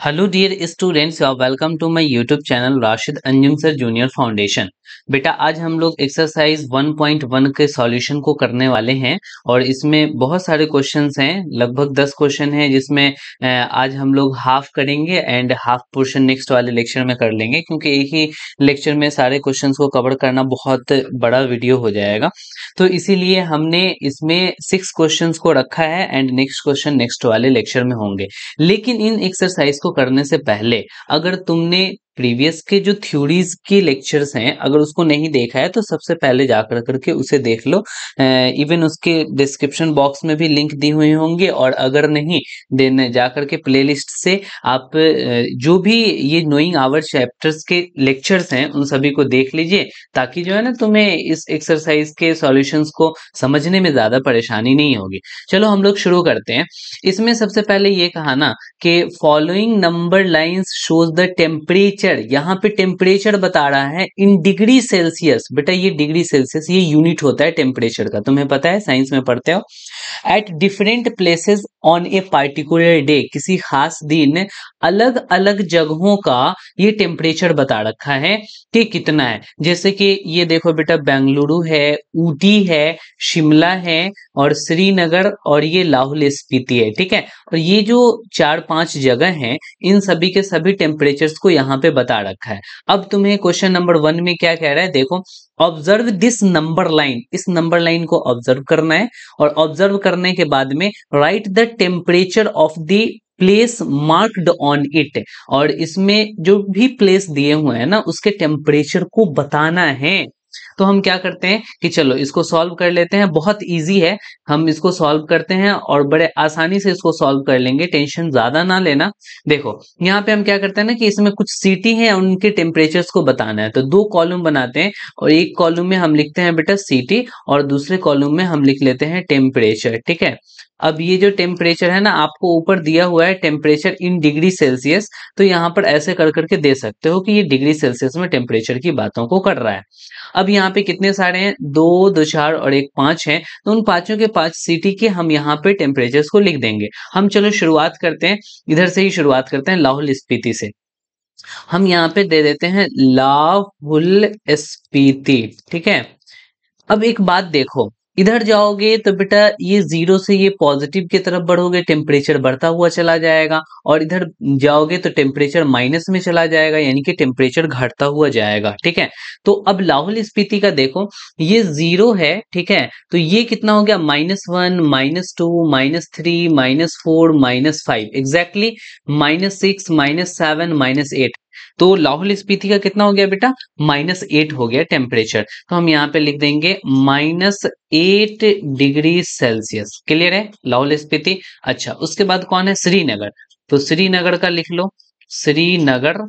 Hello dear students welcome to my YouTube channel Rashid Anjum sir junior foundation बेटा, आज हम लोग exercise 1.1 के सॉल्यूशन को करने वाले हैं और इसमें बहुत सारे क्वेश्चंस हैं, लगभग 10 क्वेश्चन हैं, जिसमें आज हम लोग हाफ़ करेंगे एंड हाफ़ पोर्शन नेक्स्ट वाले लेक्चर में कर लेंगे, क्योंकि एक ही लेक्चर में सारे क्वेश्चन को कवर करना बहुत बड़ा वीडियो हो जाएगा। तो इसीलिए हमने इसमें सिक्स क्वेश्चन को रखा है एंड नेक्स्ट क्वेश्चन नेक्स्ट वाले लेक्चर में होंगे। लेकिन इन एक्सरसाइज को करने से पहले अगर तुमने प्रीवियस के जो थ्योरीज के लेक्चर्स हैं, अगर उसको नहीं देखा है तो सबसे पहले जाकर करके उसे देख लो। इवन उसके डिस्क्रिप्शन बॉक्स में भी लिंक दी हुई होंगे, और अगर नहीं, देने जाकर के प्लेलिस्ट से आप जो भी ये नोइंग आवर चैप्टर्स के लेक्चर्स हैं, उन सभी को देख लीजिए, ताकि जो है ना, तुम्हें इस एक्सरसाइज के सॉल्यूशंस को समझने में ज़्यादा परेशानी नहीं होगी। चलो हम लोग शुरू करते हैं। इसमें सबसे पहले ये कहा ना, कि following number lines shows the temperature temperature यहाँ पे टेम्परेचर बता रहा है इन डिग्री सेल्सियस बेटा, ये डिग्री सेल्सियस ये यूनिट होता है टेम्परेचर का। तुम्हें पता है साइंस में पढ़ते हो। At different places on a particular day किसी खास दिन अलग अलग जगहों का ये टेम्परेचर बता रखा है कि कितना है। जैसे कि ये देखो बेटा, बेंगलुरु है, ऊटी है, शिमला है और श्रीनगर और ये लाहौल स्पीति है, ठीक है? और ये जो चार पाँच जगह हैं, इन सभी के सभी टेम्परेचर्स को यहाँ पे बता रखा है। अब तुम्हें क्वेश्चन नंबर वन में क्या कह रहा है? देखो ऑब्ज़र्व दिस नंबर लाइन इस नंबर लाइन को ऑब्ज़र्व करना है और ऑब्ज़र्व करने के बाद में write the temperature of the place marked on it और इसमें जो भी प्लेस दिए हुए हैं ना, उसके टेम्परेचर को बताना है। तो हम क्या करते हैं कि चलो, इसको सॉल्व कर लेते हैं। बहुत इजी है। हम इसको सॉल्व करते हैं और बड़े आसानी से इसको सॉल्व कर लेंगे। टेंशन ज़्यादा ना लेना। देखो, यहाँ पे हम क्या करते हैं ना कि इसमें कुछ सीटी है, उनके टेम्परेचर्स को बताना है। तो दो कॉलम बनाते हैं और एक कॉलम में हम लिखते हैं बेटा सीटी और दूसरे कॉलम में हम लिख लेते हैं टेम्परेचर ठीक है? अब ये जो टेम्परेचर है ना, आपको ऊपर दिया हुआ है टेम्परेचर इन डिग्री सेल्सियस तो यहाँ पर ऐसे कर करके दे सकते हो कि ये डिग्री सेल्सियस में टेम्परेचर की बातों को कर रहा है। अब यहाँ पे कितने सारे हैं? दो दो, चार और एक, पाँच है। तो उन पाँचों के पाँच सिटी के हम यहाँ पे टेम्परेचर को लिख देंगे। हम चलो शुरुआत करते हैं। इधर से ही शुरुआत करते हैं लाहौल स्पीति से। हम यहाँ पे दे देते हैं लाहुल स्पीति, ठीक है? अब एक बात देखो। इधर जाओगे तो बेटा ये ज़ीरो से ये पॉजिटिव की तरफ़ बढ़ोगे टेम्परेचर बढ़ता हुआ चला जाएगा और इधर जाओगे तो टेम्परेचर माइनस में चला जाएगा, यानी कि टेम्परेचर घटता हुआ जाएगा, ठीक है? तो अब लाहौल स्पीति का देखो, ये ज़ीरो है, ठीक है? तो ये कितना हो गया? Minus one minus two minus three minus four minus five exactly minus six minus seven minus eight तो लाहौल स्पीति का कितना हो गया बेटा? माइनस एट हो गया टेम्परेचर तो हम यहाँ पे लिख देंगे minus eight degree Celsius. Clear है? लाहौल स्पीति. अच्छा उसके बाद कौन है? श्रीनगर. तो श्रीनगर का लिख लो. श्रीनगर.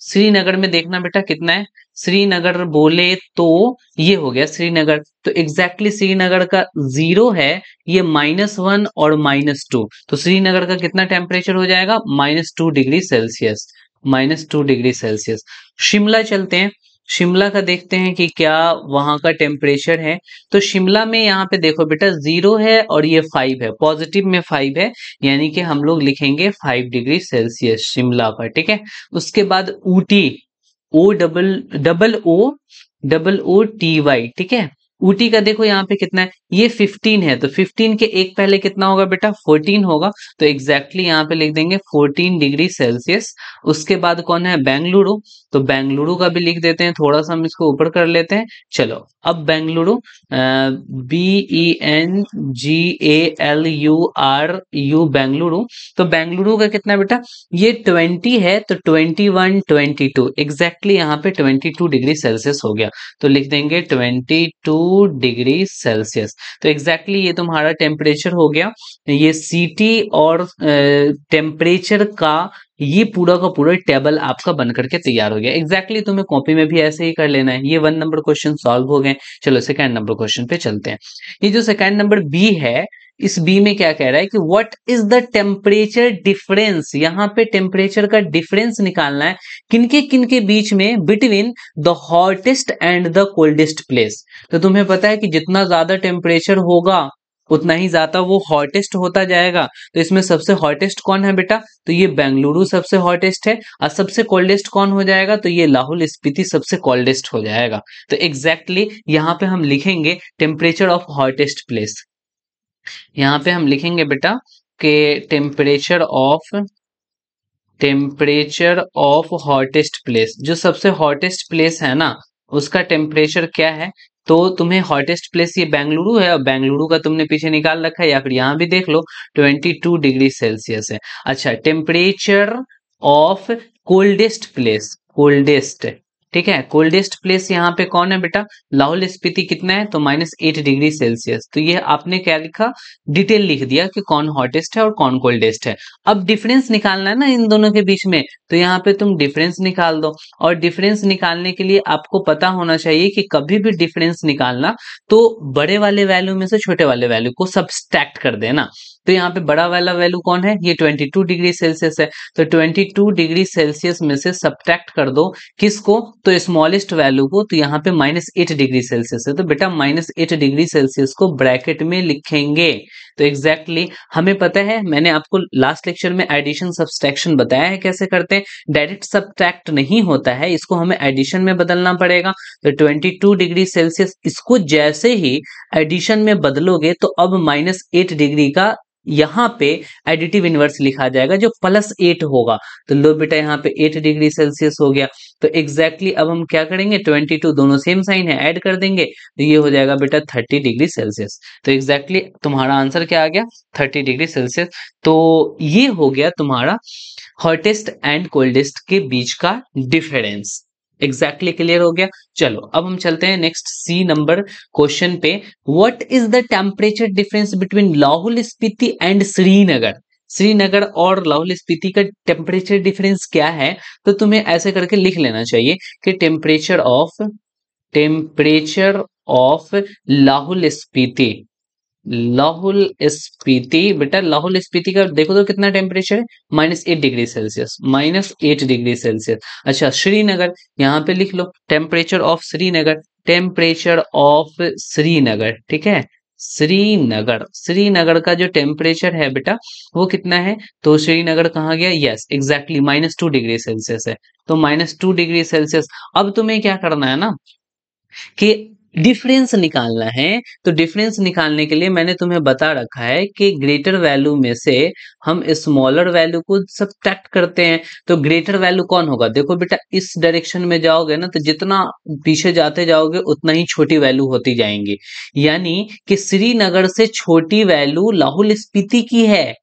श्रीनगर में देखना बेटा कितना है? श्रीनगर बोले तो ये हो गया श्रीनगर. तो एग्जैक्टली exactly श्रीनगर का ज़ीरो है, ये माइनस वन और माइनस टू तो श्रीनगर का कितना टेम्परेचर हो जाएगा? Minus two degree Celsius minus two degree Celsius. Shimla चलते हैं। शिमला का देखते हैं कि क्या वहाँ का टेम्परेचर है। तो शिमला में यहाँ पे देखो बेटा, ज़ीरो है और ये फाइव है। पॉजिटिव में फाइव है, यानी कि हम लोग लिखेंगे फाइव डिग्री सेल्सियस शिमला पर, ठीक है? उसके बाद Ooty, O double double O double O T Y, ठीक है? ऊटी का देखो यहाँ पे कितना है, ये 15 है तो 15 के एक पहले कितना होगा बेटा? 14 होगा। तो एग्जैक्टली यहाँ पे लिख देंगे 14 डिग्री सेल्सियस। उसके बाद कौन है? बेंगलुरु। तो बेंगलुरु का भी लिख देते हैं, थोड़ा सा हम इसको ऊपर कर लेते हैं। चलो, अब Bengaluru B E N G A L U R U Bengaluru. तो बेंगलुरु का कितना बेटा? ये 20 है तो 21 22 एग्जैक्टली यहाँ पे 22 डिग्री सेल्सियस हो गया। तो लिख देंगे 22 डिग्री सेल्सियस तो एग्जैक्टली exactly ये तुम्हारा टेम्परेचर हो गया। ये सीटी और टेम्परेचर का, ये पूरा का पूरा टेबल आपका बन करके तैयार हो गया। एग्जैक्टली exactly तुम्हें कॉपी में भी ऐसे ही कर लेना है। ये वन नंबर क्वेश्चन सॉल्व हो गए। चलो सेकंड नंबर क्वेश्चन पे चलते हैं। ये जो सेकंड नंबर बी है इस बी में क्या कह रहा है कि what is the temperature difference यहाँ पे टेम्परेचर का डिफरेंस निकालना है। किनके किनके बीच में? Between the hottest and the coldest place तो तुम्हें पता है कि जितना ज़्यादा टेम्परेचर होगा, उतना ही ज़्यादा वो हॉटेस्ट होता जाएगा। तो इसमें सबसे हॉटेस्ट कौन है बेटा? तो ये बेंगलुरु सबसे हॉटेस्ट है। और सबसे कोल्डेस्ट कौन हो जाएगा? तो ये लाहौल स्पीति सबसे कोल्डेस्ट हो जाएगा। तो एग्जैक्टली exactly यहाँ पे हम लिखेंगे टेम्परेचर ऑफ़ हॉटेस्ट प्लेस यहाँ पे हम लिखेंगे बेटा के temperature of temperature of hottest place जो सबसे हॉटेस्ट प्लेस है ना, उसका टेम्परेचर क्या है? तो तुम्हें हॉटेस्ट प्लेस ये बेंगलुरु है और बेंगलुरु का तुमने पीछे निकाल रखा है या फिर यहाँ भी देख लो 22 डिग्री सेल्सियस है। अच्छा temperature of coldest place coldest ठीक है? कोल्डेस्ट प्लेस यहाँ पे कौन है बेटा? लाहौल स्पीति कितना है? तो माइनस एट डिग्री सेल्सियस तो ये आपने क्या लिखा? डिटेल लिख दिया कि कौन हॉटेस्ट है और कौन कोल्डेस्ट है। अब डिफरेंस निकालना है ना इन दोनों के बीच में तो यहाँ पे तुम डिफरेंस निकाल दो। और डिफरेंस निकालने के लिए आपको पता होना चाहिए कि कभी भी डिफरेंस निकालना तो बड़े वाले वैल्यू में से छोटे वाले वैल्यू को सब्सट्रैक्ट कर देना। तो यहाँ पे बड़ा वाला वैल्यू कौन है? ये 22 डिग्री सेल्सियस है। तो 22 डिग्री सेल्सियस में से सब्ट्रैक्ट कर दो। किसको? तो स्मॉलेस्ट वैल्यू को। तो यहाँ पे माइनस एट डिग्री सेल्सियस है। तो बेटा माइनस एट डिग्री सेल्सियस को ब्रैकेट में लिखेंगे। तो एग्जैक्टली exactly, हमें पता है मैंने आपको लास्ट लेक्चर में एडिशन सब्सट्रैक्शन बताया है कैसे करते हैं। डायरेक्ट सब्ट्रैक्ट नहीं होता है। इसको हमें एडिशन में बदलना पड़ेगा। तो 22 डिग्री सेल्सियस इसको जैसे ही एडिशन में बदलोगे तो अब माइनस एट डिग्री का यहाँ पे एडिटिव इनवर्स लिखा जाएगा, जो प्लस एट होगा। तो लो बेटा, यहाँ पे एट डिग्री सेल्सियस हो गया। तो एग्जैक्टली exactly अब हम क्या करेंगे? ट्वेंटी टू दोनों सेम साइन है ऐड कर देंगे। तो ये हो जाएगा बेटा थर्टी डिग्री सेल्सियस तो एग्जैक्टली exactly तुम्हारा आंसर क्या आ गया? थर्टी डिग्री सेल्सियस तो ये हो गया तुम्हारा हॉटेस्ट एंड कोल्डेस्ट के बीच का डिफरेंस एग्जैक्टली क्लियर हो गया। चलो, अब हम चलते हैं नेक्स्ट सी नंबर क्वेश्चन पे। What is the temperature difference between Lahaul Spiti and Srinagar Srinagar और लाहौल स्पीति का टेम्परेचर डिफरेंस क्या है? तो तुम्हें ऐसे करके लिख लेना चाहिए कि temperature of temperature of Lahaul Spiti Lahaul Spiti, बेटा लाहौल स्पीति का देखो तो कितना टेम्परेचर है? Minus eight degree Celsius minus eight degree Celsius अच्छा श्रीनगर, यहाँ पे लिख लो temperature of Srinagar temperature of Srinagar, ठीक है? श्रीनगर श्रीनगर का जो टेम्परेचर है बेटा, वो कितना है? तो श्रीनगर कहा गया? Yes exactly minus two degree Celsius है। तो माइनस टू डिग्री सेल्सियस अब तुम्हें क्या करना है ना? कि डिफरेंस निकालना है। तो डिफरेंस निकालने के लिए मैंने तुम्हें बता रखा है कि ग्रेटर वैल्यू में से हम स्मॉलर वैल्यू को सब्ट्रैक्ट करते हैं। तो ग्रेटर वैल्यू कौन होगा? देखो बेटा, इस डायरेक्शन में जाओगे ना तो जितना पीछे जाते जाओगे, उतना ही छोटी वैल्यू होती जाएँगी। यानी कि श्रीनगर से छोटी वैल्यू लाहौल स्पीति की है।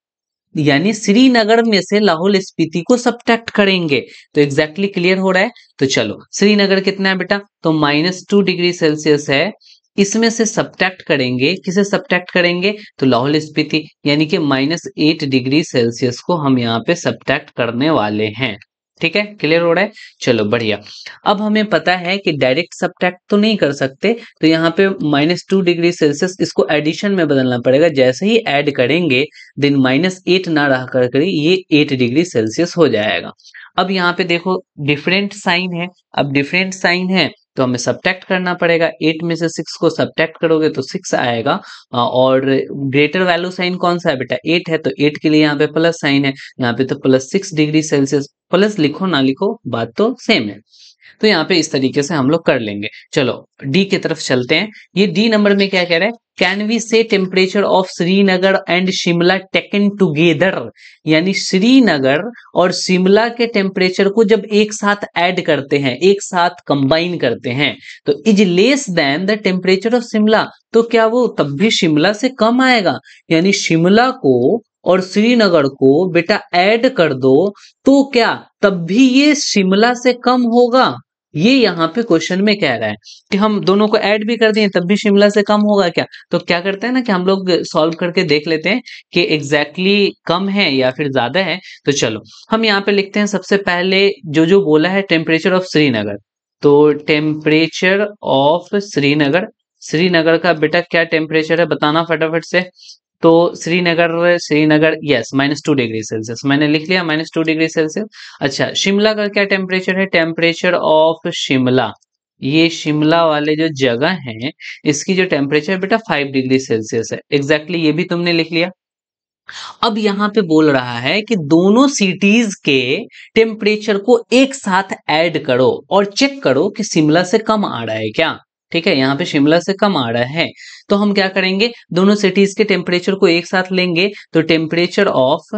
यानी श्रीनगर में से लाहौल स्पीति को सब्ट्रैक्ट करेंगे। तो एग्जैक्टली exactly क्लियर हो रहा है? तो चलो, श्रीनगर कितना है बेटा? तो माइनस टू डिग्री सेल्सियस है। इसमें से सब्ट्रैक्ट करेंगे। किसे सब्ट्रैक्ट करेंगे? तो लाहौल स्पीति, यानी कि माइनस एट डिग्री सेल्सियस को हम यहाँ पे सब्ट्रैक्ट करने वाले हैं। ठीक है? क्लियर हो रहा है? चलो, बढ़िया। अब हमें पता है कि डायरेक्ट सब्ट्रैक्ट तो नहीं कर सकते तो यहाँ पे माइनस टू डिग्री सेल्सियस इसको एडिशन में बदलना पड़ेगा। जैसे ही ऐड करेंगे देन माइनस एट ना रह कर करी ये एट डिग्री सेल्सियस हो जाएगा। अब यहाँ पे देखो डिफरेंट साइन है। अब डिफरेंट साइन है। तो हमें सब्टैक्ट करना पड़ेगा। एट में से सिक्स को सब्टैक्ट करोगे तो सिक्स आएगा। और ग्रेटर वैल्यू साइन कौन सा है बेटा? एट है तो एट के लिए यहाँ पे प्लस साइन है। यहाँ पे तो plus six degree Celsius plus लिखो ना लिखो, बात तो सेम है। तो यहाँ पे इस तरीके से हम लोग कर लेंगे। चलो डी की तरफ़ चलते हैं। ये डी नंबर में क्या कह रहा है? Can we say temperature of Srinagar and Shimla taken together यानी श्रीनगर और शिमला के टेम्परेचर को जब एक साथ ऐड करते हैं, एक साथ कंबाइन करते हैं तो is less than the temperature of Shimla तो क्या वो तब भी शिमला से कम आएगा? यानी शिमला को और श्रीनगर को, बेटा ऐड कर दो तो क्या तब भी ये शिमला से कम होगा? ये यहाँ पे क्वेश्चन में कह रहा है कि हम दोनों को ऐड भी कर दिए, तब भी शिमला से कम होगा क्या? तो क्या करते हैं ना कि हम लोग सॉल्व करके देख लेते हैं कि एग्जैक्टली exactly कम है या फिर ज़्यादा है। तो चलो, हम यहाँ पे लिखते हैं, सबसे पहले जो जो बोला है टेम्परेचर ऑफ़ श्रीनगर। तो टेम्परेचर ऑफ़ श्रीनगर श्रीनगर का बेटा क्या टेम्परेचर है बताना फटाफट से। तो Srinagar Srinagar yes minus two degree Celsius मैंने लिख लिया माइनस टू डिग्री सेल्सियस अच्छा शिमला का क्या टेम्परेचर है? Temperature of Shimla. ये शिमला वाले जो जगह हैं, इसकी जो टेम्परेचर बेटा फाइव डिग्री सेल्सियस है। एग्जैक्टली ये भी तुमने लिख लिया। अब यहाँ पे बोल रहा है कि दोनों सिटीज़ के टेम्परेचर को एक साथ ऐड करो और चेक करो कि शिमला से कम आ रहा है क्या। ठीक है, यहाँ पे शिमला से कम आ रहा है। तो हम क्या करेंगे? दोनों सिटीज़ के टेम्परेचर को एक साथ लेंगे तो टेम्परेचर ऑफ़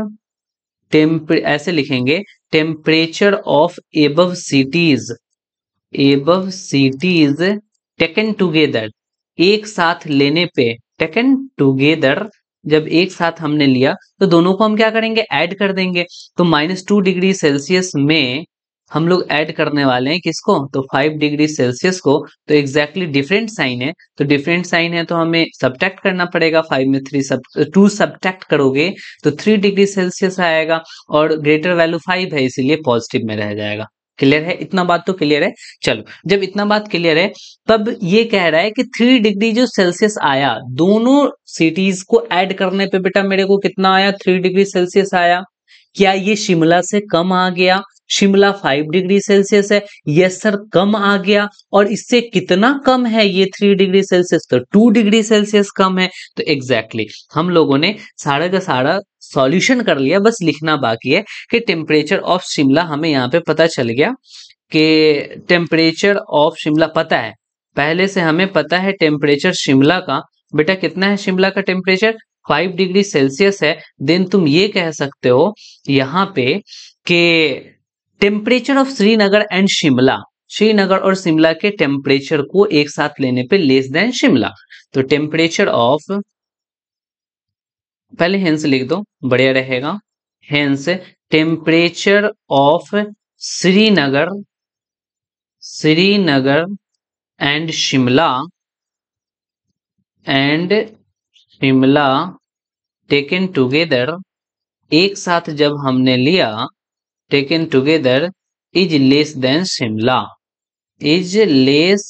टेम्प ऐसे लिखेंगे temperature of above cities above cities taken together एक साथ लेने पे टेकन टुगेदर जब एक साथ हमने लिया तो दोनों को हम क्या करेंगे? ऐड कर देंगे। तो माइनस टू डिग्री सेल्सियस में हम लोग ऐड करने वाले हैं किसको? तो फाइव डिग्री सेल्सियस को। तो एग्जैक्टली डिफरेंट साइन है। तो डिफरेंट साइन है तो हमें सब्ट्रैक्ट करना पड़ेगा। फाइव में थ्री सब टू सब्ट्रैक्ट करोगे तो थ्री डिग्री सेल्सियस आएगा और ग्रेटर वैल्यू फाइव है, इसीलिए पॉजिटिव में रह जाएगा। क्लियर है? इतना बात तो क्लियर है। चलो, जब इतना बात क्लियर है, तब ये कह रहा है कि थ्री डिग्री जो सेल्सियस आया, दोनों सिटीज़ को ऐड करने पे बेटा मेरे को कितना आया? थ्री डिग्री सेल्सियस आया। क्या ये शिमला से कम आ गया? शिमला फाइव डिग्री सेल्सियस है। यस सर कम आ गया। और इससे कितना कम है ये थ्री डिग्री सेल्सियस तो टू डिग्री सेल्सियस कम है। तो एग्जैक्टली exactly, हम लोगों ने सारा का सारा सॉल्यूशन कर लिया। बस लिखना बाकी है कि टेम्परेचर ऑफ़ शिमला हमें यहाँ पे पता चल गया कि टेम्परेचर ऑफ़ शिमला पता है। पहले से हमें पता है टेम्परेचर शिमला का। बेटा कितना है शिमला का टेम्परेचर फाइव डिग्री सेल्सियस है देन तुम ये कह सकते हो, यहाँ पे कि temperature of Srinagar and Shimla Srinagar और शिमला के टेम्परेचर को एक साथ लेने पे लेस देन शिमला तो टेम्परेचर ऑफ़ पहले हेंस लिख दो, बढ़िया रहेगा. Hence temperature of Srinagar Srinagar and Shimla and Shimla taken together एक साथ जब हमने लिया taken together is less than Shimla is less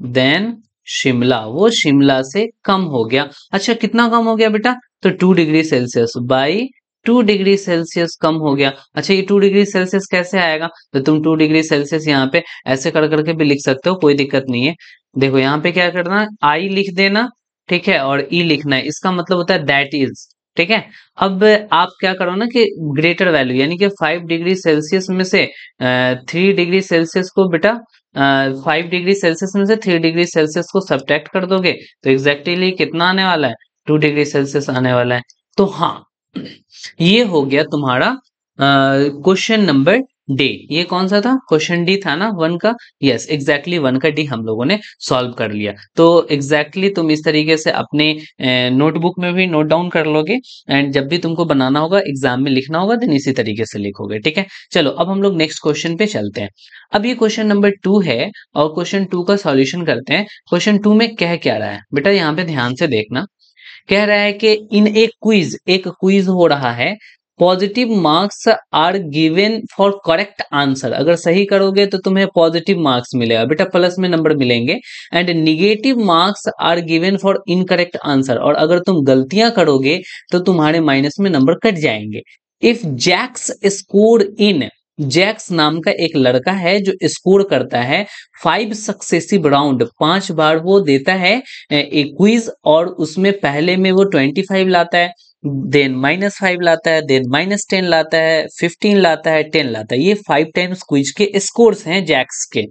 than Shimla वो शिमला से कम हो गया। अच्छा कितना कम हो गया बेटा? तो two degree Celsius by two degree Celsius कम हो गया। अच्छा ये टू डिग्री सेल्सियस कैसे आएगा? तो तुम टू डिग्री सेल्सियस यहाँ पे ऐसे कर करके भी लिख सकते हो, कोई दिक्कत नहीं है। देखो, यहाँ पे क्या करना? आई लिख देना, ठीक है, और ई लिखना है। इसका मतलब होता है दैट इज़ ठीक है? अब आप क्या करो ना कि ग्रेटर वैल्यू यानी कि फाइव डिग्री सेल्सियस में से थ्री डिग्री सेल्सियस को बेटा फाइव डिग्री सेल्सियस में से थ्री डिग्री सेल्सियस को सब्ट्रैक्ट कर दोगे तो एग्जैक्टली exactly कितना आने वाला है? टू डिग्री सेल्सियस आने वाला है। तो हाँ ये हो गया तुम्हारा क्वेश्चन नंबर डी ये कौन सा था? क्वेश्चन डी था ना? वन का? यस एग्जैक्टली वन का डी हम लोगों ने सॉल्व कर लिया। तो एग्जैक्टली exactly तुम इस तरीके से अपने नोटबुक में भी नोट डाउन कर लोगे एंड जब भी तुमको बनाना होगा एग्ज़ाम में लिखना होगा देन इसी तरीके से लिखोगे, ठीक है? चलो, अब हम लोग नेक्स्ट क्वेश्चन पे चलते हैं। अब ये क्वेश्चन नंबर टू है और क्वेश्चन टू का सॉल्यूशन करते हैं। क्वेश्चन टू में कह क्या रहा है? बेटा, यहाँ पे ध्यान से देखना। कह रहा है कि इन एक क्विज एक क्विज हो रहा है positive marks are given for correct answer अगर सही करोगे तो तुम्हें पॉजिटिव मार्क्स मिलेगा। बेटा प्लस में नंबर मिलेंगे। And negative marks are given for incorrect answer और अगर तुम गलतियाँ करोगे तो तुम्हारे माइनस में नंबर कट जाएँगे। If Jack's score in Jack's नाम का एक लड़का है जो स्कोर करता है फाइव सक्सेसिव राउंड पाँच बार वो देता है एक क्विज और उसमें पहले में वो ट्वेंटी फाइव लाता है। देन माइनस फाइव लाता है, देन माइनस टेन लाता है, फिफ्टीन लाता है, टेन लाता है। ये फाइव टाइम्स क्विज के स्कोर्स हैं जैक्स के।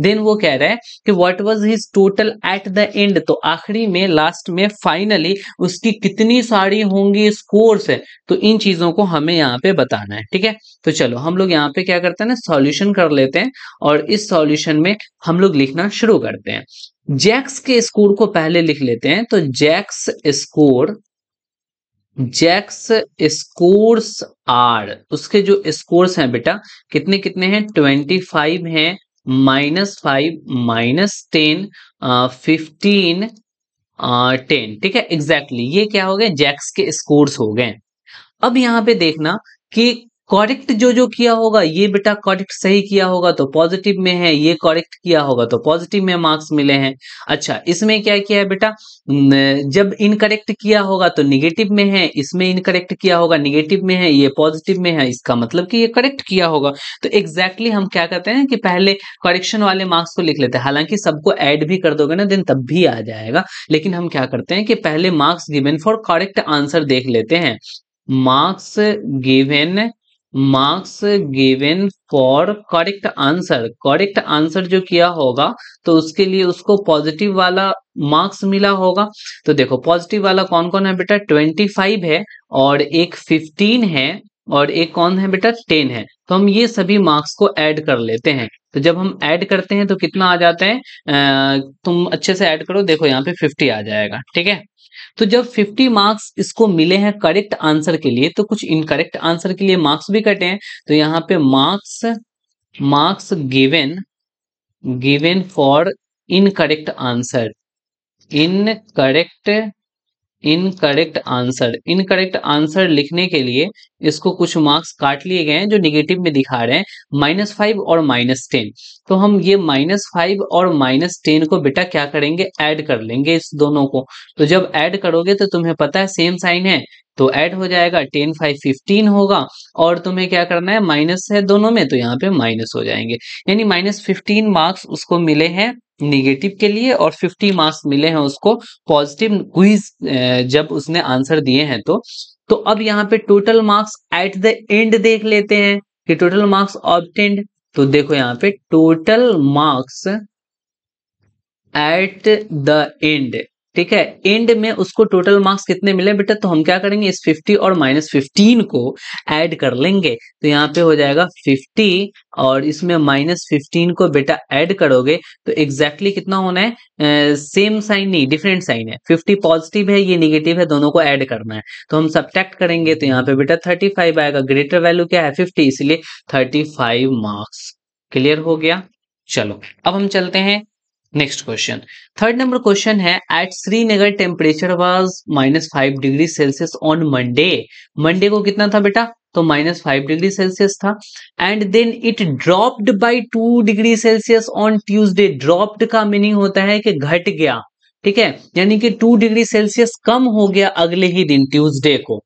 देन वो कह रहा है कि what was his total at the end तो आखिरी में लास्ट में फाइनली उसकी कितनी सारी होंगी स्कोर्स है? तो इन चीज़ों को हमें यहाँ पे बताना है, ठीक है? तो चलो, हम लोग यहाँ पे क्या करते हैं ना सॉल्यूशन कर लेते हैं और इस सॉल्यूशन में हम लोग लिखना शुरू करते हैं। जैक्स के स्कोर को पहले लिख लेते हैं तो Jack's score Jack's scores are, उसके जो स्कोर्स हैं बेटा, कितने कितने हैं? ट्वेंटी फाइव है, minus five, minus ten fifteen ten. ठीक है? Exactly exactly. ये क्या हो गए? जैक्स के स्कोर्स हो गए। अब यहाँ पे देखना कि करेक्ट जो जो किया होगा, ये बेटा करेक्ट सही किया होगा तो पॉजिटिव में है, ये करेक्ट किया होगा तो पॉजिटिव में मार्क्स मिले हैं। अच्छा इसमें क्या किया है बेटा? जब इनकरेक्ट किया होगा तो निगेटिव में है, इसमें इनकरेक्ट किया होगा निगेटिव में है, ये पॉजिटिव में है, इसका मतलब कि ये करेक्ट किया होगा। तो एग्जैक्टली exactly हम क्या करते हैं कि पहले करेक्शन वाले मार्क्स को लिख लेते हैं। हालाँकि सबको ऐड भी कर दोगे ना देन तब भी आ जाएगा। लेकिन हम क्या करते हैं कि पहले marks given for correct answer देख लेते हैं। Marks given marks given for correct answer correct answer जो किया होगा तो उसके लिए उसको पॉजिटिव वाला मार्क्स मिला होगा। तो देखो पॉजिटिव वाला कौन कौन है बेटा? ट्वेंटी फाइव है और एक फिफ्टीन है और एक कौन है बेटा? टेन है। तो हम ये सभी मार्क्स को ऐड कर लेते हैं। तो जब हम ऐड करते हैं तो कितना आ जाता है? तुम अच्छे से ऐड करो। देखो, यहाँ पे फिफ्टी आ जाएगा। ठीक है? तो जब 50 मार्क्स इसको मिले हैं करेक्ट आंसर के लिए तो कुछ इनकरेक्ट आंसर के लिए मार्क्स भी कटे हैं। तो यहाँ पे marks marks given given for incorrect answer incorrect incorrect answer incorrect answer लिखने के लिए इसको कुछ मार्क्स काट लिए गए हैं जो निगेटिव में दिखा रहे हैं माइनस फाइव और माइनस टेन तो हम ये माइनस फाइव और माइनस टेन को बेटा क्या करेंगे? ऐड कर लेंगे इस दोनों को. तो जब ऐड करोगे तो तुम्हें पता है सेम साइन है. तो ऐड हो जाएगा टेन फाइव फिफ्टीन होगा और तुम्हें क्या करना है? माइनस है दोनों में तो यहाँ पे माइनस हो जाएँगे. यानी माइनस फिफ्टीन मार्क्स उसको मिले हैं निगेटिव के लिए और 50 मार्क्स मिले हैं उसको पॉजिटिव क्विज जब उसने आंसर दिए हैं तो। तो अब यहाँ पे total marks at the end देख लेते हैं कि टोटल मार्क्स ऑप्टेंड तो देखो यहाँ पे total marks at the end ठीक है? एंड में उसको टोटल मार्क्स कितने मिले बेटा? तो हम क्या करेंगे? इस 50 और माइनस फिफ्टीन को ऐड कर लेंगे। तो यहाँ पे हो जाएगा 50 और इसमें माइनस फिफ्टीन को बेटा ऐड करोगे तो एग्जैक्टली exactly कितना होना है? सेम साइन नहीं डिफरेंट साइन है। 50 पॉजिटिव है, ये निगेटिव है, दोनों को ऐड करना है। तो हम सब्ट्रैक्ट करेंगे तो यहाँ पे बेटा 35 आएगा। ग्रेटर वैल्यू क्या है? 50 इसलिए 35 मार्क्स क्लियर हो गया? चलो, अब हम चलते हैं next question third number question है at Srinagar temperature was minus five degree Celsius on Monday Monday को कितना था बेटा? तो माइनस फाइव डिग्री सेल्सियस था. And then it dropped by two degree Celsius on Tuesday dropped का meaning होता है कि घट गया. ठीक है? यानी कि टू डिग्री सेल्सियस कम हो गया अगले ही दिन ट्यूसडे को.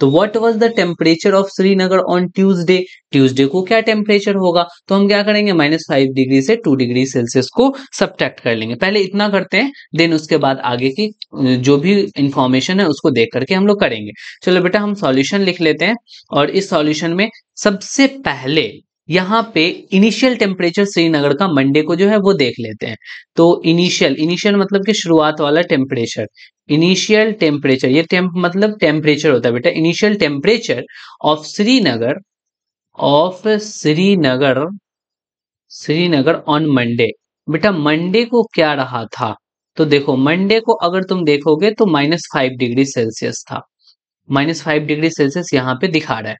तो what was the temperature of Srinagar on Tuesday Tuesday को क्या टेम्परेचर होगा? तो हम क्या करेंगे? माइनस फाइव डिग्री से टू डिग्री सेल्सियस को सब्ट्रैक्ट कर लेंगे। पहले इतना करते हैं देन उसके बाद आगे की जो भी इंफॉर्मेशन है उसको देख करके हम लोग करेंगे। चलो बेटा हम सॉल्यूशन लिख लेते हैं और इस सॉल्यूशन में सबसे पहले यहाँ पे इनिशियल टेम्परेचर श्रीनगर का मंडे को जो है वो देख लेते हैं। तो इनिशियल इनिशियल मतलब कि शुरुआत वाला टेम्परेचर इनिशियल टेम्परेचर ये टेम्प मतलब टेम्परेचर होता है बेटा। Initial temperature of Srinagar of Srinagar Srinagar on Monday बेटा मंडे को क्या रहा था? तो देखो मंडे को अगर तुम देखोगे तो माइनस फाइव डिग्री सेल्सियस था। माइनस फाइव डिग्री सेल्सियस यहाँ पे दिखा रहा है।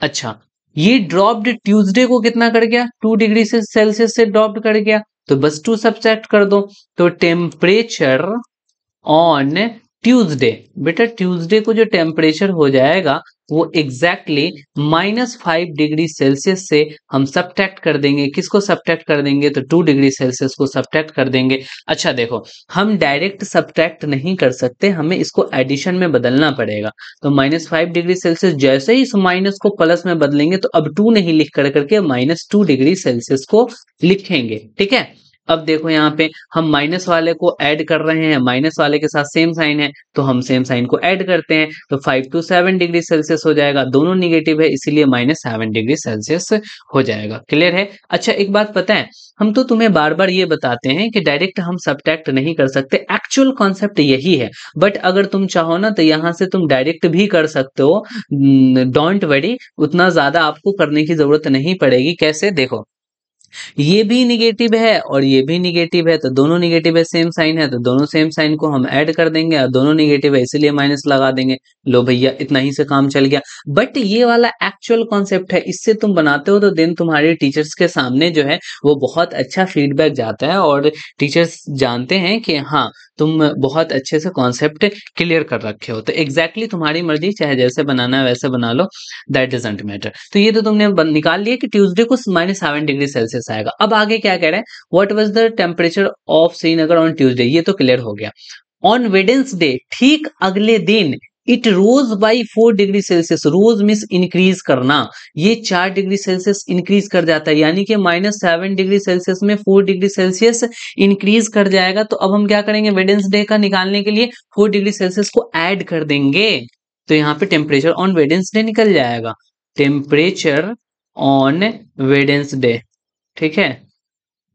अच्छा ये ड्रॉप्ड ट्यूसडे को कितना कर गया? टू डिग्री से सेल्सियस से ड्रॉप्ड कर गया। तो बस टू सब्सट्रैक्ट कर दो। तो टेम्परेचर ऑन ट्यूसडे, बेटा ट्यूसडे को जो टेम्परेचर हो जाएगा, वो exactly minus five degree Celsius से हम सब्ट्रैक्ट कर देंगे। किसको सब्ट्रैक्ट कर देंगे? तो टू डिग्री सेल्सियस को सब्ट्रैक्ट कर देंगे। अच्छा देखो, हम डायरेक्ट सब्ट्रैक्ट नहीं कर सकते, हमें इसको एडिशन में बदलना पड़ेगा। तो माइनस फाइव डिग्री सेल्सियस जैसे ही इस माइनस को प्लस में बदलेंगे तो अब टू नहीं लिख कर करके माइनस टू डिग्री सेल्सियस को लिखेंगे, ठीक है? अब देखो यहाँ पे हम माइनस वाले को ऐड कर रहे हैं माइनस वाले के साथ सेम साइन है तो हम सेम साइन को ऐड करते हैं तो five two seven degree Celsius हो जाएगा। दोनों निगेटिव है, इसीलिए माइनस सेवन डिग्री सेल्सियस हो जाएगा। क्लियर है? अच्छा एक बात पता है, हम तो तुम्हें बार बार ये बताते हैं कि डायरेक्ट हम सब्ट्रैक्ट नहीं कर सकते। एक्चुअल कॉन्सेप्ट यही है। बट अगर तुम चाहो ना तो यहाँ से तुम डायरेक्ट भी कर सकते हो। डोंट वरी उतना ज़्यादा आपको करने की ज़रूरत नहीं पड़ेगी। कैसे? देखो ये भी निगेटिव है और ये भी निगेटिव है तो दोनों निगेटिव है सेम साइन है तो दोनों सेम साइन को हम ऐड कर देंगे और दोनों निगेटिव है, इसीलिए माइनस लगा देंगे। लो भैया, इतना ही से काम चल गया। बट ये वाला एक्चुअल कॉन्सेप्ट है, इससे तुम बनाते हो तो देन तुम्हारे टीचर्स के सामने जो है, वो बहुत अच्छा फीडबैक जाता है और टीचर्स जानते हैं कि हाँ तुम बहुत अच्छे से कॉन्सेप्ट क्लियर कर रखे हो। तो एग्जैक्टली exactly तुम्हारी मर्ज़ी, चाहे जैसे बनाना है वैसे बना लो। दैट डजेंट मैटर तो ये तो तुमने निकाल लिया कि ट्यूजडे को माइनस सेवन डिग्री सेल्सियस आएगा। अब आगे क्या कह रहे हैं? What was the temperature of Srinagar on Tuesday ये तो क्लियर हो गया। ऑन वेडेंसडे ठीक अगले दिन it rose by four degree Celsius rose means increase करना। ये चार डिग्री सेल्सियस इंक्रीज कर जाता है। यानी कि माइनस सेवन डिग्री सेल्सियस में फोर डिग्री सेल्सियस इंक्रीज कर जाएगा। तो अब हम क्या करेंगे? वेडेंसडे का निकालने के लिए फोर डिग्री सेल्सियस को ऐड कर देंगे। तो यहाँ पे टेम्परेचर ऑन वेडेंसडे निकल जाएगा। टेम्परेचर ऑन वेडेंसडे ठीक है?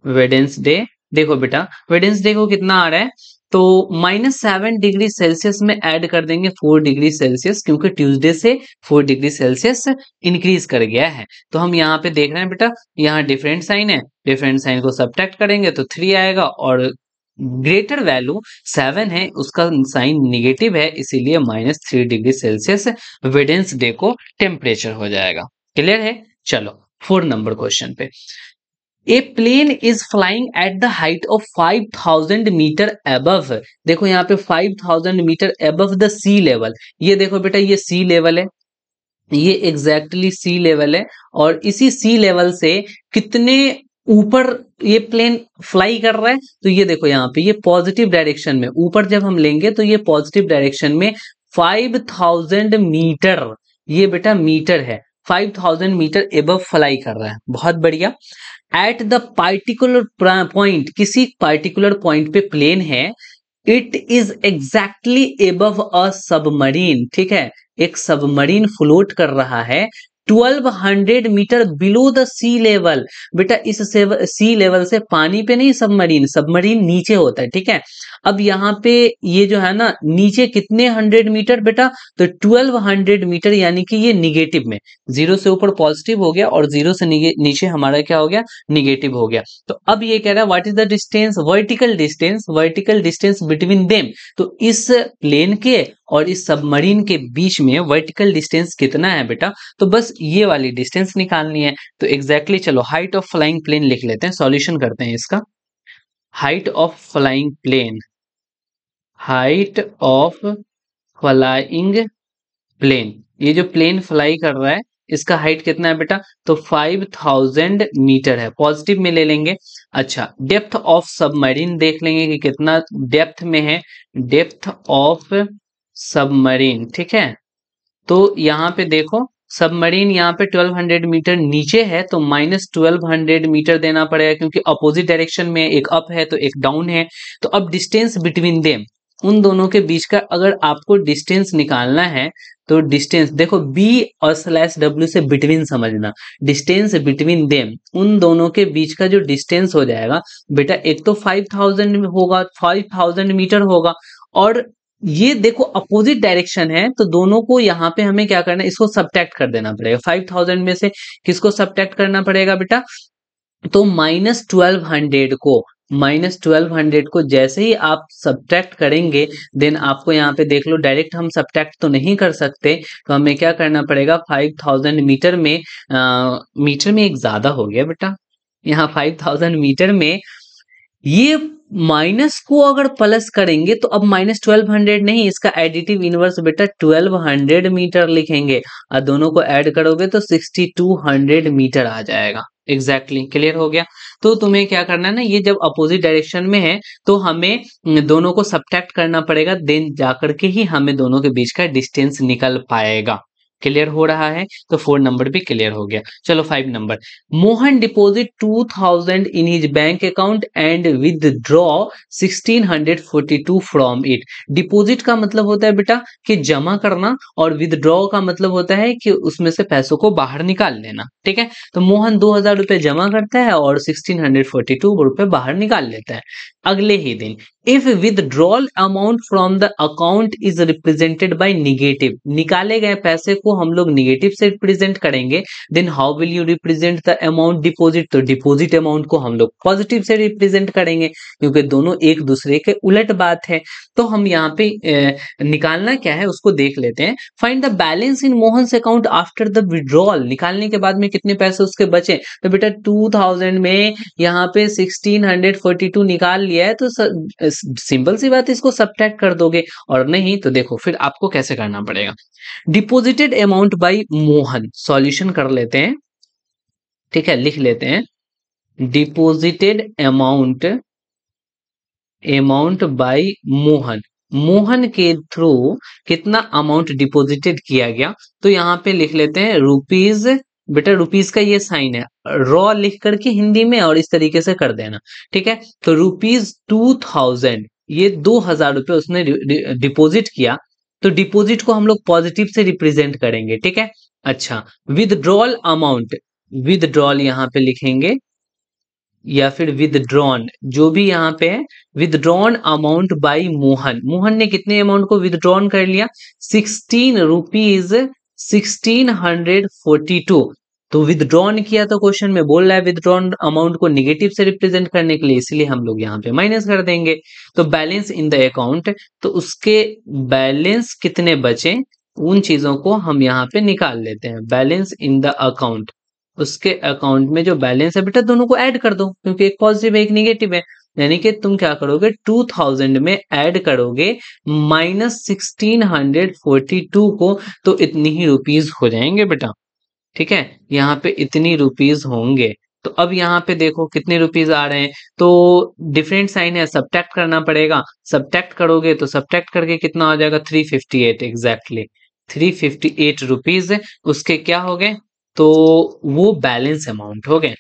वेडेंसडे देखो बेटा वेडेंसडे को कितना आ रहा है? तो माइनस सेवन डिग्री सेल्सियस में ऐड कर देंगे फोर डिग्री सेल्सियस क्योंकि ट्यूसडे से फोर डिग्री सेल्सियस इंक्रीज कर गया है। तो हम यहाँ पे देख रहे हैं बेटा, यहाँ डिफरेंट साइन है। डिफरेंट साइन को सब्ट्रैक्ट करेंगे तो थ्री आएगा और ग्रेटर वैल्यू सेवन है, उसका साइन निगेटिव है, इसीलिए minus three degree Celsius Wednesday को टेम्परेचर हो जाएगा। क्लियर है? चलो फोर नंबर क्वेश्चन पे। A plane is flying at the height of 5000 meter above देखो यहाँ पे 5000 meter above the sea level ये देखो बेटा, ये सी लेवल है। ये एग्जैक्टली सी लेवल है। और इसी सी लेवल से कितने ऊपर ये प्लेन फ्लाई कर रहा है? तो ये देखो यहाँ पे, ये पॉजिटिव डायरेक्शन में। ऊपर जब हम लेंगे तो ये पॉजिटिव डायरेक्शन में 5000 मीटर ये बेटा मीटर है। 5000 मीटर एबव फ्लाई कर रहा है। बहुत बढ़िया। एट द पार्टिकुलर पॉइंट किसी पार्टिकुलर पॉइंट पे प्लेन है it is exactly above a submarine ठीक है? एक सबमरीन फ्लोट कर रहा है 1200 meter below the sea level बेटा, इस सी लेवल से पानी पे नहीं सबमरीन सबमरीन नीचे होता है, ठीक है? अब यहाँ पे ये जो है ना, नीचे कितने हंड्रेड मीटर बेटा? तो 1200 मीटर यानी कि ये निगेटिव में। ज़ीरो से ऊपर पॉजिटिव हो गया और ज़ीरो से नीचे हमारा क्या हो गया? निगेटिव हो गया। तो अब ये कह रहा है what is the distance vertical distance vertical distance between them तो इस प्लेन के और इस सबमरीन के बीच में वर्टिकल डिस्टेंस कितना है बेटा? तो बस ये वाली डिस्टेंस निकालनी है। तो एग्जैक्टली exactly चलो हाइट ऑफ़ फ्लाइंग प्लेन लिख लेते हैं सॉल्यूशन करते हैं इसका। Height of flying plane height of flying plane ये जो प्लेन फ्लाई कर रहा है, इसका हाइट कितना है बेटा? तो 5000 मीटर है। पॉजिटिव में ले लेंगे। अच्छा डेप्थ ऑफ़ सबमरीन देख लेंगे कि कितना डेप्थ में है। डेप्थ ऑफ़ सबमरीन ठीक है? तो यहाँ पे देखो सबमरीन यहाँ पे 1200 मीटर नीचे है तो माइनस ट्वेल्व मीटर देना पड़ेगा, क्योंकि अपोजिट डायरेक्शन में एक अप है तो एक डाउन है। तो अब डिस्टेंस बिटवीन देम उन दोनों के बीच का अगर आपको डिस्टेंस निकालना है तो डिस्टेंस देखो बी और स्लैश डब्ल्यू से बिटवीन समझना। डिस्टेंस बिटवीन देम उन दोनों के बीच का जो डिस्टेंस हो जाएगा, बेटा, एक तो 5000 होगा 5000 मीटर होगा, और ये देखो अपोजिट डायरेक्शन है तो दोनों को यहाँ पे हमें क्या करना है इसको सब्ट्रैक्ट कर देना पड़ेगा। फाइव थाउज़ेंड में से किसको सब्ट्रैक्ट करना पड़ेगा बेटा? तो माइनस ट्वेल्व हंड्रेड को माइनस ट्वेल्व हंड्रेड को जैसे ही आप सब्ट्रैक्ट करेंगे देन आपको यहाँ पे देख लो डायरेक्ट हम सब्ट्रैक्ट तो नहीं कर सकते तो हमें क्या करना पड़ेगा? फाइव थाउज़ेंड मीटर में आ, मीटर में एक ज़्यादा हो गया बेटा। यहाँ फाइव थाउज़ेंड मीटर में ये माइनस को अगर प्लस करेंगे तो अब माइनस ट्वेल्व हंड्रेड नहीं इसका एडिटिव इनवर्स बेटा ट्वेल्व हंड्रेड मीटर लिखेंगे। और दोनों को ऐड करोगे तो सिक्सटी टू हंड्रेड मीटर आ जाएगा। एग्जैक्टली exactly, क्लियर हो गया? तो तुम्हें क्या करना है ना ये जब अपोजिट डायरेक्शन में है तो हमें दोनों को सब्ट्रैक्ट करना पड़ेगा देन जाकर के ही हमें दोनों के बीच का डिस्टेंस निकल पाएगा। क्लियर हो रहा है तो फोर नंबर भी क्लियर हो गया। चलो five number. Mohan deposit two thousand in his bank account and withdraw sixteen hundred forty two from it. Deposit का मतलब होता है बेटा कि जमा करना और विदड्रॉ का मतलब होता है कि उसमें से पैसों को बाहर निकाल लेना, ठीक है? तो मोहन दो हज़ार रुपए जमा करता है और सिक्सटीन हंड्रेड फोर्टी टू रुपए बाहर निकाल लेता है। अगले ही दिन if withdrawal amount from the account is represented by negative निकाले गए पैसे को हम लोग निगेटिव से रिप्रेजेंट करेंगे then how will you represent the amount deposit तो डिपॉजिट अमाउंट को हम लोग पॉजिटिव से रिप्रेजेंट करेंगे, क्योंकि दोनों एक दूसरे के उलट बात है। तो हम यहाँ पे निकालना क्या है, उसको देख लेते हैं। Find the balance in Mohan account after the withdrawal निकालने के बाद में कितने पैसे उसके बचे? तो बेटा टू थाउज़ेंड में यहाँ पे सिक्सटीन हंड्रेड फोर्टी टू निकाल लिया है तो सिंपल सी बात है, इसको सब्ट्रैक्ट कर दोगे और नहीं तो देखो फिर आपको कैसे करना पड़ेगा। Deposited amount by Mohan solution कर लेते हैं। ठीक है, लिख लेते हैं। Deposited amount amount by Mohan Mohan के थ्रू कितना अमाउंट डिपोजिटेड किया गया? तो यहाँ पे लिख लेते हैं रुपीज़ बेटा रुपीज़ का ये साइन है। रॉ लिख करके हिंदी में और इस तरीके से कर देना, ठीक है? तो रुपीज़ टू थाउज़ेंड ये दो हज़ार रुपए उसने डिपोजिट किया तो डिपोजिट को हम लोग पॉजिटिव से रिप्रेजेंट करेंगे, ठीक है? अच्छा विदड्रॉल अमाउंट विदड्रॉल यहाँ पे लिखेंगे, या फिर विदड्रॉन जो भी यहाँ पे है withdrawn amount by Mohan. Mohan ने कितने अमाउंट को विदड्रॉन कर लिया? Sixteen rupees sixteen hundred forty two तो विदड्रॉन किया तो क्वेश्चन में बोल रहा है विदड्रॉन अमाउंट को निगेटिव से रिप्रेजेंट करने के लिए, इसलिए हम लोग यहाँ पे माइनस कर देंगे। तो बैलेंस इन द अकाउंट तो उसके बैलेंस कितने बचे, उन चीज़ों को हम यहाँ पे निकाल लेते हैं। बैलेंस इन द अकाउंट उसके अकाउंट में जो बैलेंस है, बेटा दोनों को ऐड कर दो, क्योंकि एक पॉजिटिव है, एक निगेटिव है। यानी कि तुम क्या करोगे? 2000 में ऐड करोगे माइनस सिक्सटीन को तो इतनी ही रुपीज़ हो जाएँगे बेटा। ठीक है? यहाँ पे इतनी रुपीज़ होंगे। तो अब यहाँ पे देखो कितने रुपीज़ आ रहे हैं। तो डिफरेंट साइन है सब्ट्रैक्ट करना पड़ेगा। सब्ट्रैक्ट करोगे तो सब्ट्रैक्ट करके कितना आ जाएगा? 358 फिफ्टी एग्जैक्टली 358 रुपीज़ उसके क्या हो गए? तो वो बैलेंस अमाउंट हो गए।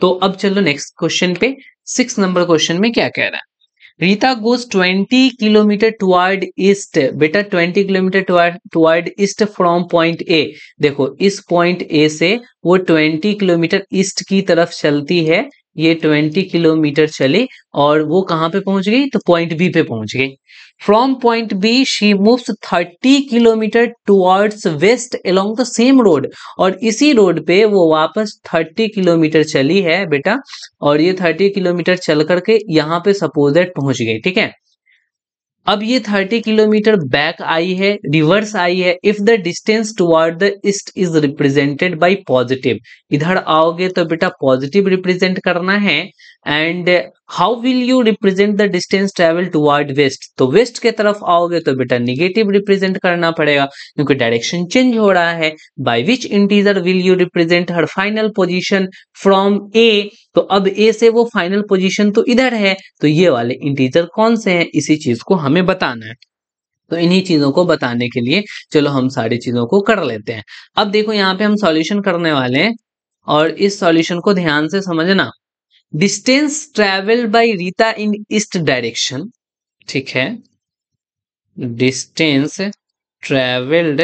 तो अब चलो नेक्स्ट क्वेश्चन पे। सिक्स नंबर क्वेश्चन में क्या कह रहा है? Rita goes 20 kilometer toward east बेटा 20 kilometer toward east from point A देखो, इस पॉइंट ए से वो 20 किलोमीटर ईस्ट की तरफ़ चलती है, ये 20 किलोमीटर चले और वो कहाँ पे पहुँच गई? तो पॉइंट बी पे पहुँच गई। From point B she moves 30 kilometer towards west along the same road और इसी रोड पे वो वापस 30 किलोमीटर चली है बेटा और ये 30 किलोमीटर चल करके यहाँ पे सपोज़ दैट पहुँच गई, ठीक है? अब ये 30 किलोमीटर बैक आई है रिवर्स आई है if the distance toward the east is represented by positive इधर आओगे तो बेटा पॉजिटिव रिप्रेजेंट करना है and how will you represent the distance travel toward west तो वेस्ट के तरफ़ आओगे तो बेटा निगेटिव रिप्रेजेंट करना पड़ेगा, क्योंकि डायरेक्शन चेंज हो रहा है। By which integer will you represent her final position from A तो अब ए से वो फाइनल पोजीशन तो इधर है तो ये वाले इंटीजर कौन से हैं? इसी चीज़ को हमें बताना है। तो इन्हीं चीज़ों को बताने के लिए चलो हम सारी चीज़ों को कर लेते हैं। अब देखो यहाँ पे हम सॉल्यूशन करने वाले हैं, और इस सॉल्यूशन को ध्यान से समझना। Distance travel by Rita in east direction ठीक है? Distance travelled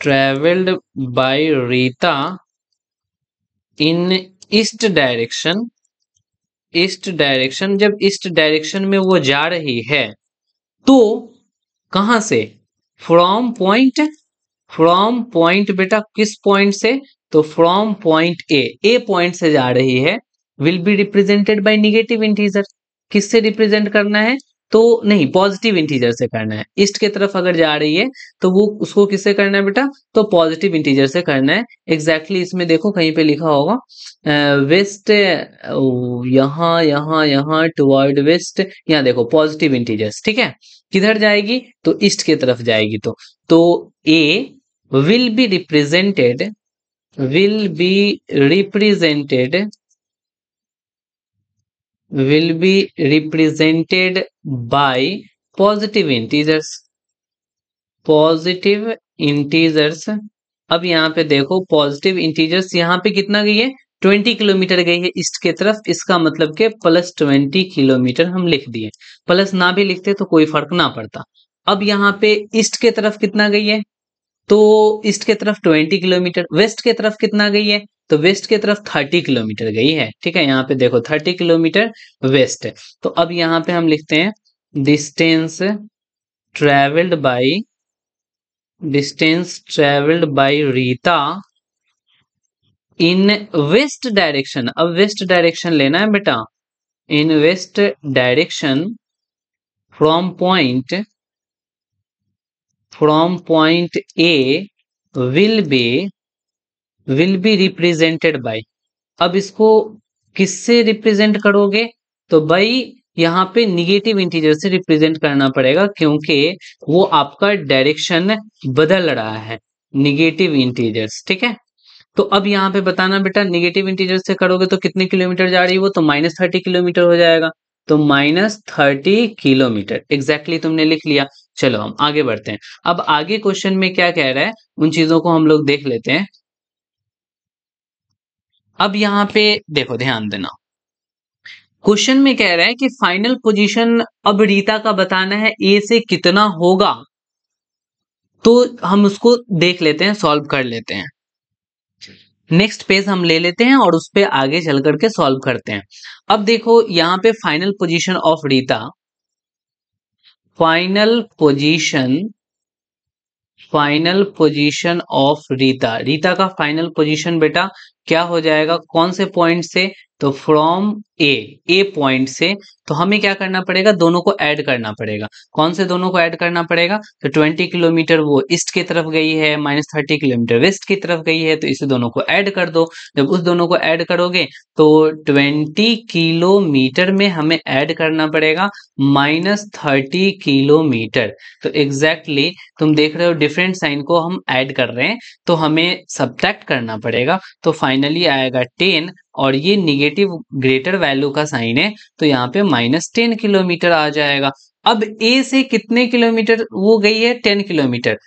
travelled by Rita in east direction east direction जब ईस्ट डायरेक्शन में वो जा रही है तो कहाँ से? फ्रॉम पॉइंट फ्रॉम पॉइंट बेटा किस पॉइंट से? तो from point A A point से जा रही है will be represented by negative integer किससे रिप्रेजेंट करना है? तो नहीं पॉजिटिव इंटीजर से करना है। ईस्ट के तरफ़ अगर जा रही है तो वो उसको किससे करना है बेटा? तो पॉजिटिव इंटीजर से करना है। एग्जैक्टली exactly इसमें देखो, कहीं पे लिखा होगा वेस्ट यहाँ यहाँ यहाँ टुवर्ड वेस्ट यहाँ देखो पॉजिटिव इंटीजर्स ठीक है? किधर जाएगी? तो ईस्ट के तरफ़ जाएगी तो। तो A will be represented will be represented, will be represented by positive integers. Positive integers, अब यहाँ पे देखो पॉजिटिव इंटीजर्स यहाँ पे कितना गई है? 20 किलोमीटर गई है। ईस्ट के तरफ़, इसका मतलब के प्लस 20 किलोमीटर हम लिख दिए। प्लस ना भी लिखते तो कोई फ़र्क ना पड़ता। अब यहाँ पे ईस्ट के तरफ़ कितना गई है? तो ईस्ट के तरफ़ 20 किलोमीटर, वेस्ट के तरफ़ कितना गई है? तो वेस्ट की तरफ़ थर्टी किलोमीटर गई है, ठीक है? यहाँ पे देखो, थर्टी किलोमीटर वेस्ट है। तो अब यहाँ पे हम लिखते हैं distance travelled by distance travelled by Rita in west direction अब वेस्ट डायरेक्शन लेना है बेटा। In west direction from point from point A will be will be represented by अब इसको किससे रिप्रेजेंट करोगे? तो भाई, यहाँ पे निगेटिव इंटीजर से रिप्रेजेंट करना पड़ेगा, क्योंकि वो आपका डायरेक्शन बदल रहा है निगेटिव इंटीजर्स ठीक है? तो अब यहाँ पे बताना बेटा निगेटिव इंटीजर से करोगे तो कितने किलोमीटर जा रही है वो? तो माइनस थर्टी किलोमीटर हो जाएगा। तो माइनस थर्टी किलोमीटर एग्जैक्टली तुमने लिख लिया। चलो, हम आगे बढ़ते हैं। अब आगे क्वेश्चन में क्या कह रहा है? उन चीज़ों को हम लोग देख लेते हैं। अब यहाँ पे देखो, ध्यान देना। क्वेश्चन में कह रहा है कि फाइनल पोजीशन अब रीता का बताना है ए से कितना होगा। तो हम उसको देख लेते हैं सॉल्व कर लेते हैं। नेक्स्ट पेज हम ले लेते हैं और उस पर आगे चल करके सॉल्व करते हैं। अब देखो, यहाँ पे final position of Rita. Final position final position of Rita Rita का फाइनल पोजीशन बेटा क्या हो जाएगा? कौन से पॉइंट से तो फ्रॉम ए ए पॉइंट से तो हमें क्या करना पड़ेगा? दोनों को ऐड करना पड़ेगा। कौन से दोनों को ऐड करना पड़ेगा? तो 20 किलोमीटर वो ईस्ट की तरफ़ गई है माइनस थर्टी किलोमीटर वेस्ट की तरफ़ गई है तो इसे दोनों को ऐड कर दो। जब उस दोनों को ऐड करोगे तो 20 किलोमीटर में हमें ऐड करना पड़ेगा माइनस थर्टी किलोमीटर तो एग्जैक्टली exactly, तुम देख रहे हो डिफरेंट साइन को हम ऐड कर रहे हैं तो हमें सब्ट्रैक्ट करना पड़ेगा। तो फाइनली आएगा टेन और ये निगेटिव ग्रेटर वैल्यू का साइन है तो यहाँ पे माइनस टेन किलोमीटर आ जाएगा। अब ए से कितने किलोमीटर वो गई है? टेन किलोमीटर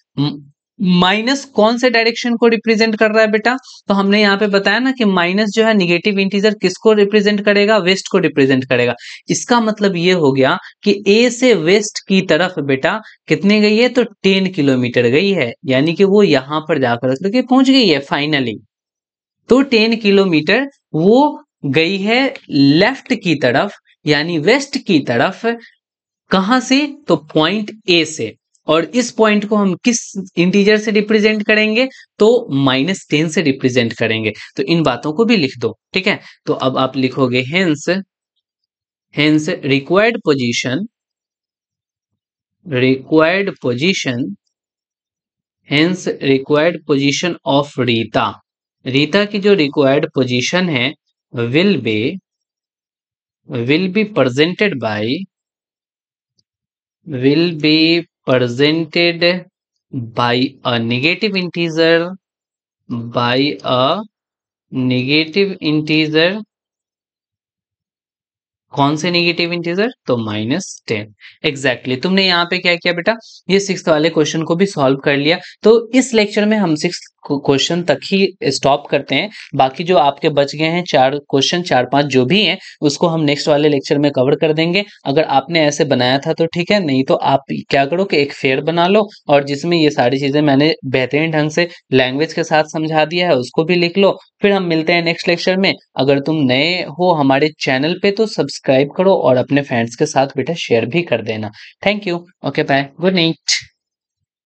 माइनस कौन से डायरेक्शन को रिप्रेजेंट कर रहा है बेटा? तो हमने यहाँ पे बताया ना कि माइनस जो है निगेटिव इंटीजर किसको रिप्रेजेंट करेगा? वेस्ट को रिप्रेजेंट करेगा। इसका मतलब ये हो गया कि ए से वेस्ट की तरफ़ बेटा कितने गई है? तो टेन किलोमीटर गई है। यानी कि वो यहाँ पर जाकर पहुँच गई है फाइनली तो टेन किलोमीटर वो गई है लेफ़्ट की तरफ़, यानी वेस्ट की तरफ़। कहाँ से? तो पॉइंट ए से। और इस पॉइंट को हम किस इंटीजर से रिप्रेजेंट करेंगे? तो माइनस टेन से रिप्रेजेंट करेंगे। तो इन बातों को भी लिख दो, ठीक है? तो अब आप लिखोगे hence hence required position required position hence required position of Rita Rita की जो रिक्वायर्ड पोजीशन है will be will be presented by will be presented by a negative integer, by a negative integer. कौन से negative integer तो minus ten exactly तुमने यहाँ पे क्या किया बेटा? ये सिक्स वाले क्वेश्चन को भी सॉल्व कर लिया। तो इस लेक्चर में हम सिक्स क्वेश्चन तक ही स्टॉप करते हैं। बाकी जो आपके बच गए हैं चार क्वेश्चन चार पाँच जो भी हैं, उसको हम नेक्स्ट वाले लेक्चर में कवर कर देंगे। अगर आपने ऐसे बनाया था तो ठीक है, नहीं तो आप क्या करो कि एक फेयर बना लो और जिसमें ये सारी चीज़ें मैंने बेहतरीन ढंग से लैंग्वेज के साथ समझा दिया है, उसको भी लिख लो। फिर हम मिलते हैं नेक्स्ट लेक्चर में। अगर तुम नए हो हमारे चैनल पे तो सब्सक्राइब करो और अपने फ्रेंड्स के साथ बेटा शेयर भी कर देना। Thank you okay bye good night